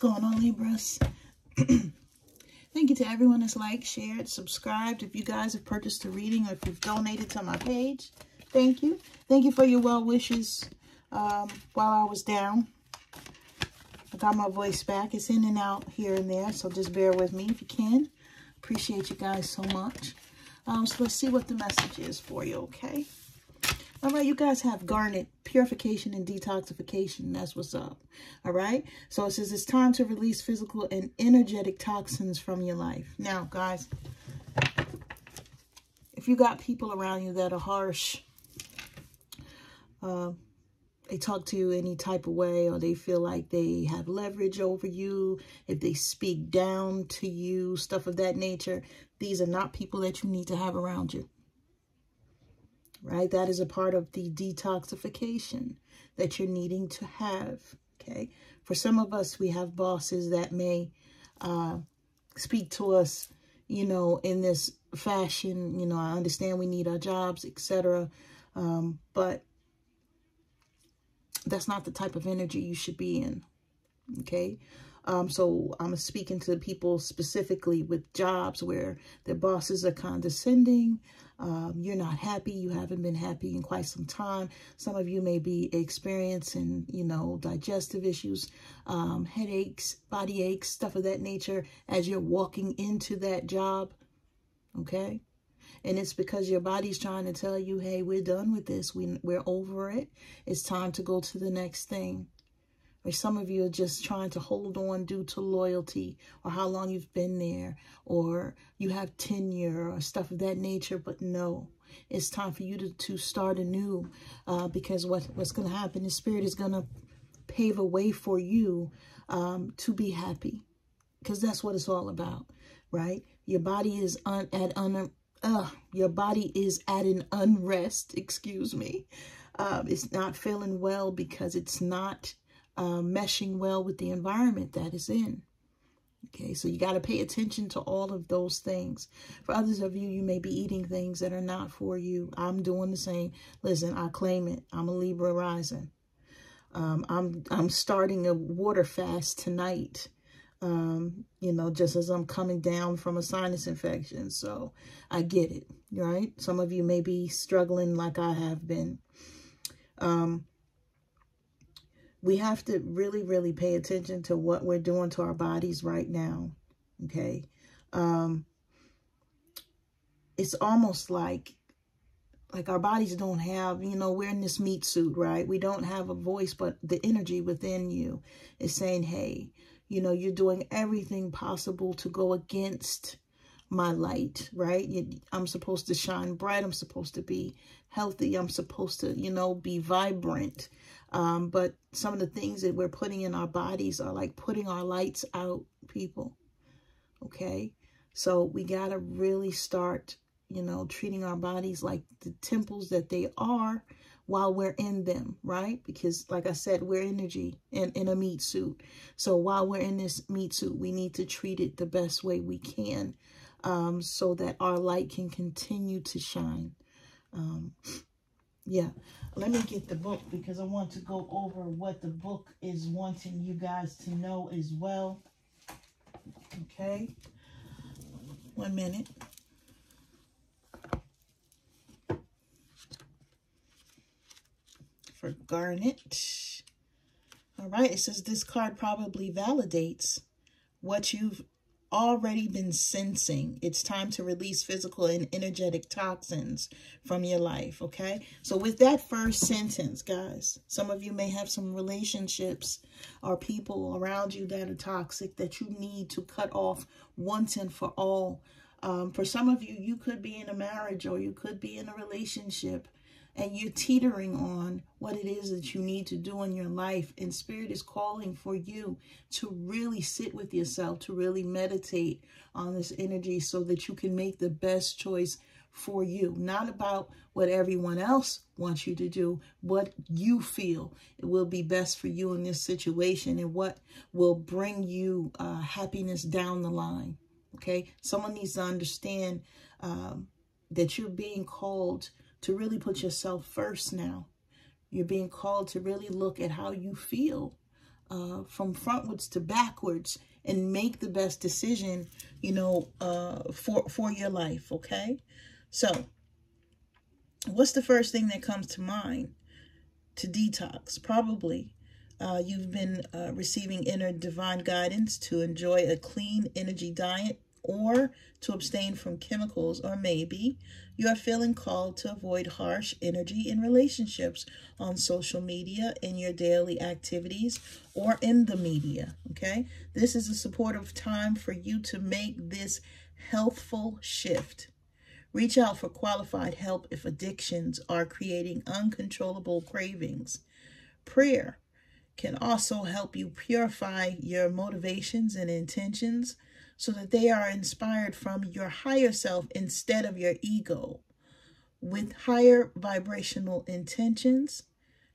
going on, Libras? Thank you to everyone that's liked, shared, subscribed. If you guys have purchased a reading or if you've donated to my page, thank you. Thank you for your well wishes um, while I was down. I got my voice back. It's in and out here and there, so just bear with me if you can. Appreciate you guys so much. Um, so let's see what the message is for you, okay? All right, you guys have garnet, purification and detoxification. That's what's up. All right. So it says it's time to release physical and energetic toxins from your life. Now, guys, if you got people around you that are harsh, uh, they talk to you any type of way or they feel like they have leverage over you, if they speak down to you, stuff of that nature, these are not people that you need to have around you right? That is a part of the detoxification that you're needing to have, okay? For some of us, we have bosses that may uh, speak to us, you know, in this fashion. You know, I understand we need our jobs, etc. Um, but that's not the type of energy you should be in, okay? Um, so I'm speaking to people specifically with jobs where their bosses are condescending, um, you're not happy. You haven't been happy in quite some time. Some of you may be experiencing, you know, digestive issues, um, headaches, body aches, stuff of that nature as you're walking into that job. Okay. And it's because your body's trying to tell you, hey, we're done with this. We, we're over it. It's time to go to the next thing. Or some of you are just trying to hold on due to loyalty or how long you've been there or you have tenure or stuff of that nature. But no, it's time for you to, to start anew uh, because what, what's going to happen is Spirit is going to pave a way for you um, to be happy because that's what it's all about, right? Your body is un, at un, uh, your body is at an unrest, excuse me. Um, it's not feeling well because it's not uh, meshing well with the environment that is in. Okay, so you got to pay attention to all of those things. For others of you, you may be eating things that are not for you. I'm doing the same. Listen, I claim it. I'm a Libra rising. Um, I'm I'm starting a water fast tonight. Um, you know, just as I'm coming down from a sinus infection. So I get it, right? Some of you may be struggling like I have been. Um, we have to really, really pay attention to what we're doing to our bodies right now. Okay. Um, it's almost like, like our bodies don't have, you know, we're in this meat suit, right? We don't have a voice, but the energy within you is saying, hey, you know, you're doing everything possible to go against my light, right? I'm supposed to shine bright. I'm supposed to be healthy. I'm supposed to, you know, be vibrant. Um, but some of the things that we're putting in our bodies are like putting our lights out, people. Okay? So we got to really start, you know, treating our bodies like the temples that they are while we're in them, right? Because like I said, we're energy in, in a meat suit. So while we're in this meat suit, we need to treat it the best way we can um, so that our light can continue to shine. Um, yeah, let me get the book because I want to go over what the book is wanting you guys to know as well. Okay, one minute. For Garnet. All right, it says this card probably validates what you've already been sensing it's time to release physical and energetic toxins from your life, okay? So with that first sentence, guys, some of you may have some relationships or people around you that are toxic that you need to cut off once and for all. Um, for some of you, you could be in a marriage or you could be in a relationship and you're teetering on what it is that you need to do in your life. And Spirit is calling for you to really sit with yourself, to really meditate on this energy so that you can make the best choice for you. Not about what everyone else wants you to do, what you feel it will be best for you in this situation and what will bring you uh, happiness down the line. Okay? Someone needs to understand um, that you're being called to really put yourself first now. You're being called to really look at how you feel uh, from frontwards to backwards and make the best decision, you know, uh, for, for your life, okay? So, what's the first thing that comes to mind to detox? Probably uh, you've been uh, receiving inner divine guidance to enjoy a clean energy diet or to abstain from chemicals, or maybe you are feeling called to avoid harsh energy in relationships on social media, in your daily activities, or in the media. Okay, this is a supportive time for you to make this healthful shift. Reach out for qualified help if addictions are creating uncontrollable cravings. Prayer can also help you purify your motivations and intentions so that they are inspired from your higher self instead of your ego. With higher vibrational intentions,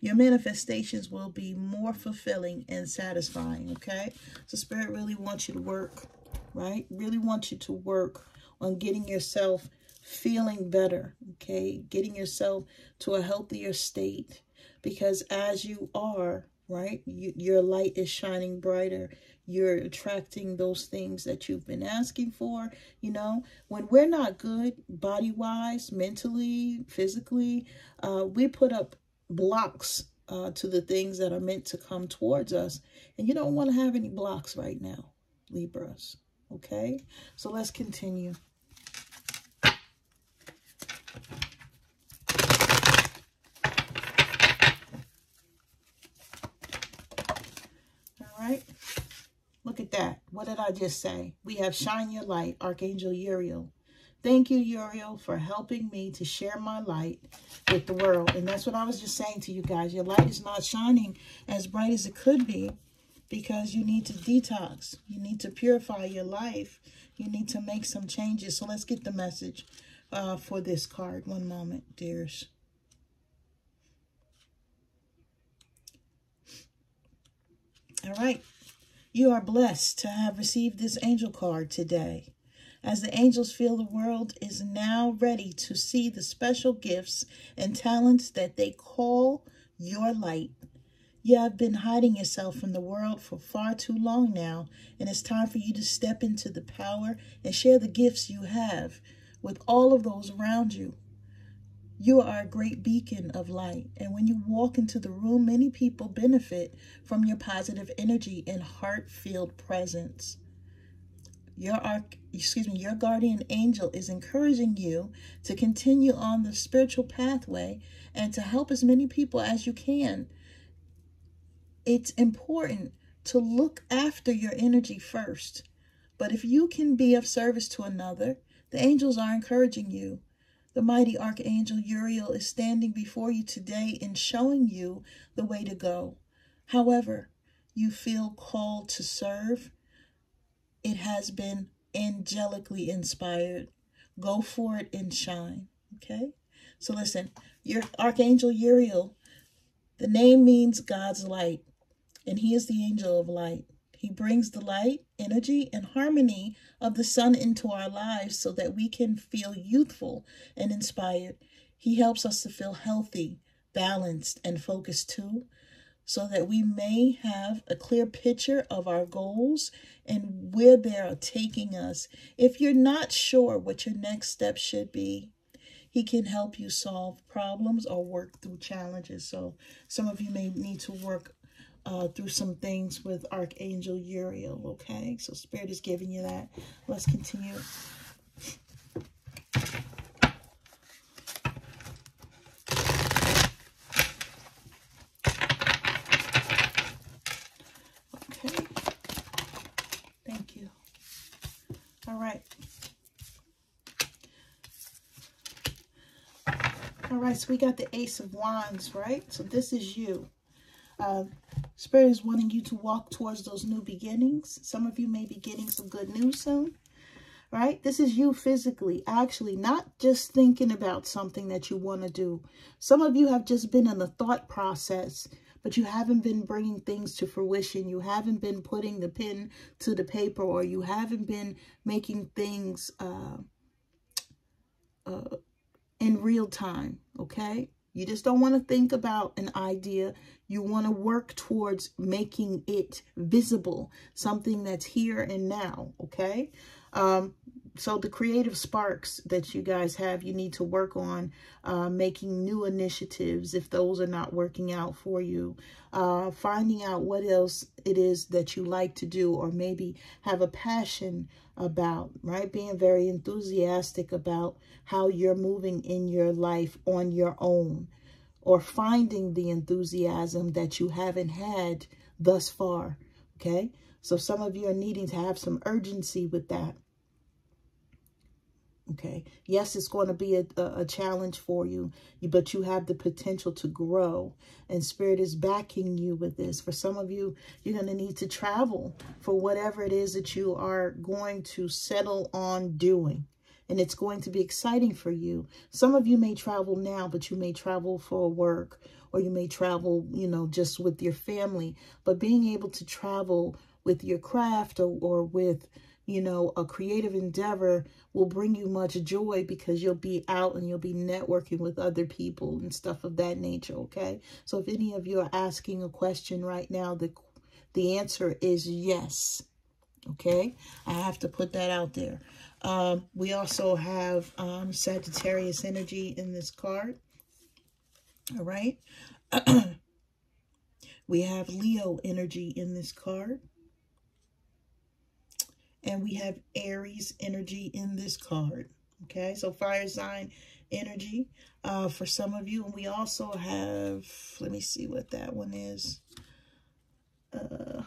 your manifestations will be more fulfilling and satisfying, okay? So Spirit really wants you to work, right? Really wants you to work on getting yourself feeling better, okay? Getting yourself to a healthier state because as you are, right? You, your light is shining brighter. You're attracting those things that you've been asking for. You know, when we're not good body wise, mentally, physically, uh, we put up blocks uh, to the things that are meant to come towards us. And you don't want to have any blocks right now, Libras. Okay, so let's continue. right? Look at that. What did I just say? We have Shine Your Light, Archangel Uriel. Thank you, Uriel, for helping me to share my light with the world. And that's what I was just saying to you guys. Your light is not shining as bright as it could be because you need to detox. You need to purify your life. You need to make some changes. So let's get the message uh, for this card. One moment, dears. All right. You are blessed to have received this angel card today. As the angels feel the world is now ready to see the special gifts and talents that they call your light. You have been hiding yourself from the world for far too long now, and it's time for you to step into the power and share the gifts you have with all of those around you. You are a great beacon of light. And when you walk into the room, many people benefit from your positive energy and heart-filled presence. Your arc, excuse me, your guardian angel is encouraging you to continue on the spiritual pathway and to help as many people as you can. It's important to look after your energy first. But if you can be of service to another, the angels are encouraging you the mighty Archangel Uriel is standing before you today and showing you the way to go. However, you feel called to serve, it has been angelically inspired. Go for it and shine. Okay? So listen, your Archangel Uriel, the name means God's light, and he is the angel of light. He brings the light, energy, and harmony of the sun into our lives so that we can feel youthful and inspired. He helps us to feel healthy, balanced, and focused too, so that we may have a clear picture of our goals and where they are taking us. If you're not sure what your next step should be, he can help you solve problems or work through challenges. So some of you may need to work uh, through some things with Archangel Uriel, okay? So Spirit is giving you that. Let's continue. Okay. Thank you. All right. All right, so we got the Ace of Wands, right? So this is you. Uh, Spirit is wanting you to walk towards those new beginnings. Some of you may be getting some good news soon, right? This is you physically, actually, not just thinking about something that you want to do. Some of you have just been in the thought process, but you haven't been bringing things to fruition. You haven't been putting the pen to the paper, or you haven't been making things uh, uh, in real time, okay? You just don't want to think about an idea. You want to work towards making it visible, something that's here and now, okay? Um, so the creative sparks that you guys have, you need to work on uh, making new initiatives if those are not working out for you. Uh, finding out what else it is that you like to do or maybe have a passion about, right? Being very enthusiastic about how you're moving in your life on your own or finding the enthusiasm that you haven't had thus far, okay? So some of you are needing to have some urgency with that. Okay. Yes, it's going to be a, a, challenge for you, but you have the potential to grow. And Spirit is backing you with this. For some of you, you're going to need to travel for whatever it is that you are going to settle on doing. And it's going to be exciting for you. Some of you may travel now, but you may travel for work or you may travel, you know, just with your family. But being able to travel with your craft or, or with you know, a creative endeavor will bring you much joy because you'll be out and you'll be networking with other people and stuff of that nature, okay? So if any of you are asking a question right now, the, the answer is yes, okay? I have to put that out there. Um, we also have um, Sagittarius energy in this card, all right? we have Leo energy in this card. And we have Aries energy in this card. Okay, so fire sign energy uh, for some of you. And we also have, let me see what that one is. Uh,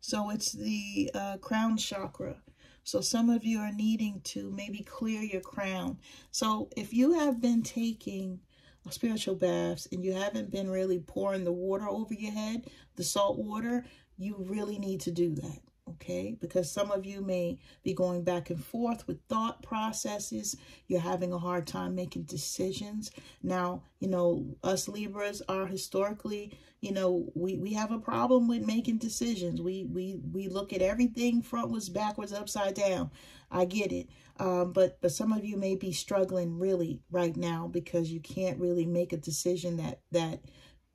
so it's the uh, crown chakra. So some of you are needing to maybe clear your crown. So if you have been taking spiritual baths and you haven't been really pouring the water over your head, the salt water, you really need to do that okay? Because some of you may be going back and forth with thought processes. You're having a hard time making decisions. Now, you know, us Libras are historically, you know, we, we have a problem with making decisions. We, we, we look at everything frontwards, backwards, upside down. I get it. Um, but, but some of you may be struggling really right now because you can't really make a decision that, that,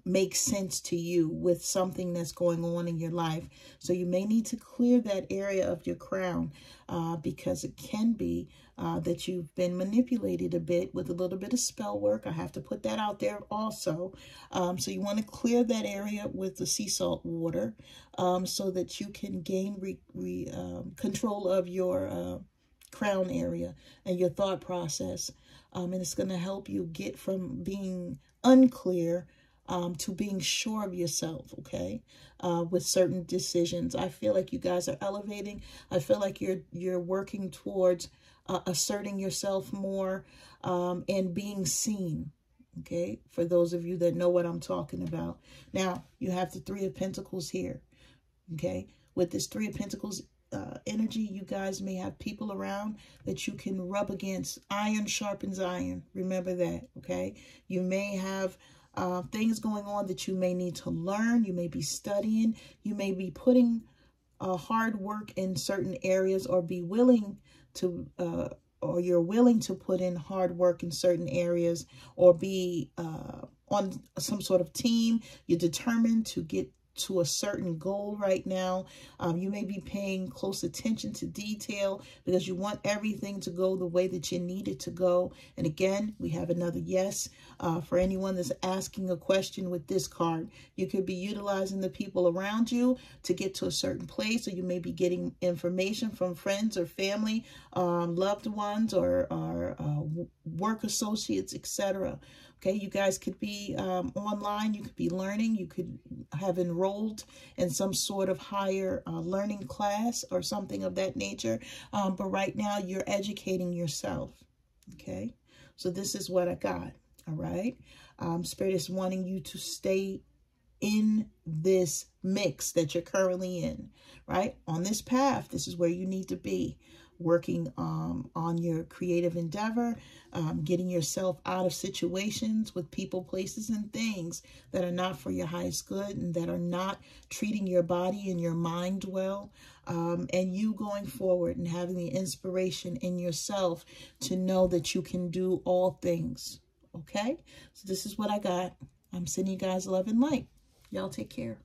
makes sense to you with something that's going on in your life. So you may need to clear that area of your crown uh, because it can be uh, that you've been manipulated a bit with a little bit of spell work. I have to put that out there also. Um, so you want to clear that area with the sea salt water um, so that you can gain re, re, um, control of your uh, crown area and your thought process. Um, and it's going to help you get from being unclear um, to being sure of yourself, okay, uh, with certain decisions. I feel like you guys are elevating. I feel like you're you're working towards uh, asserting yourself more um, and being seen, okay, for those of you that know what I'm talking about. Now, you have the Three of Pentacles here, okay? With this Three of Pentacles uh, energy, you guys may have people around that you can rub against. Iron sharpens iron. Remember that, okay? You may have uh, things going on that you may need to learn. You may be studying. You may be putting uh, hard work in certain areas or be willing to, uh, or you're willing to put in hard work in certain areas or be uh, on some sort of team. You're determined to get to a certain goal right now. Um, you may be paying close attention to detail because you want everything to go the way that you need it to go. And again, we have another yes. Uh, for anyone that's asking a question with this card, you could be utilizing the people around you to get to a certain place, or you may be getting information from friends or family, um, loved ones, or, or uh, work associates, etc. Okay, you guys could be um, online, you could be learning, you could have enrolled in some sort of higher uh, learning class or something of that nature. Um, but right now, you're educating yourself. Okay, so this is what I got. All right, um, Spirit is wanting you to stay in this mix that you're currently in, right? On this path, this is where you need to be working um, on your creative endeavor, um, getting yourself out of situations with people, places, and things that are not for your highest good and that are not treating your body and your mind well. Um, and you going forward and having the inspiration in yourself to know that you can do all things Okay? So this is what I got. I'm sending you guys love and light. Y'all take care.